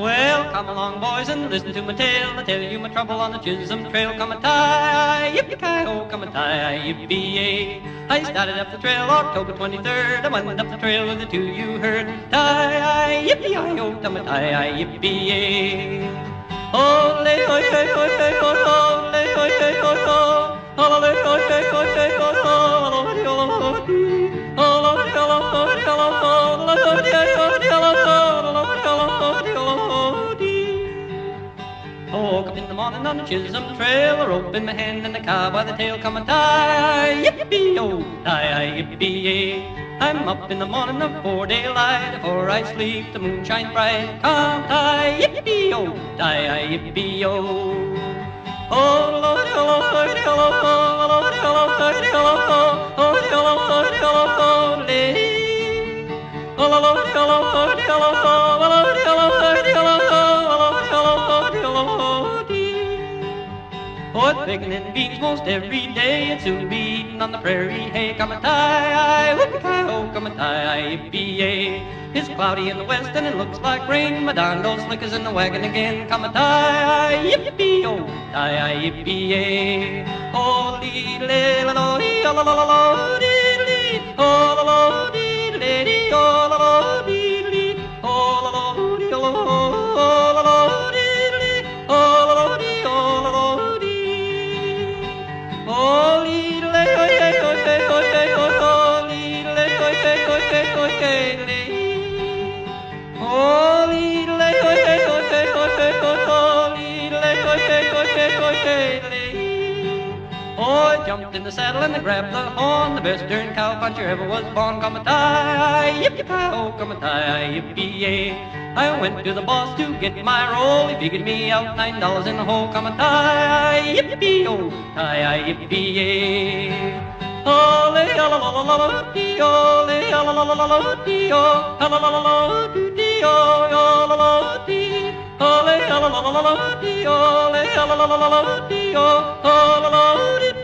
Well, come along, boys, and listen to my tale. I'll tell you my trouble on the Chisholm Trail. Come and tie, yippee-ki-oh, come and tie, yippee I started up the trail October 23rd. I went up the trail with the two you heard. Tie, yippee-i-oh, come and tie, yippee Ole, ole, ole, ole, ole, on the Chisholm Trail, a rope in my hand and a cow by the tail, come and tie, yippee, oh, tie, yippee, I'm up in the morning before daylight, before I sleep, the moon shines bright, come tie, yippee, oh, tie, yippee, oh. Oh, Lord, oh, Lord, oh, Lord, oh, Lord, oh, Lord, oh, Lord, oh, Lord, oh, Lord, oh, Lord, oh, Lord, oh, Lord, oh, Lord, Oh, picking beats most every day, and soon be eating on the prairie. Hey, come and tie, whoopie-ki-oh, come and tie, yippee It's cloudy in the west and it looks like rain. Old slickers in the wagon again. Come and tie, yippee-oh, tie, yippee Oh, lee-lee, la lo lee la la la la dee Jumped in the saddle and I grabbed the horn. The best darn cow puncher ever was born. Come a tie, yippee oh, come a tie, yippee I went to the boss to get my roll. He figured me out nine dollars in the hole. Come a tie, yippee oh, tie, yippee Ole, la la la la la dee, ole, la la la la la dee, oh, la la la la la dee, oh, la la la dee. Ole, la la la la la dee, ole, la la la la la dee, oh, la la dee,